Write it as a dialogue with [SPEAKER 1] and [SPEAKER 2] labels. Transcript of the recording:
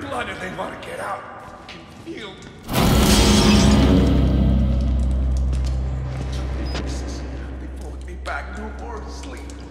[SPEAKER 1] Blood, if they want to get out? I can feel. They pulled me back. No more sleep.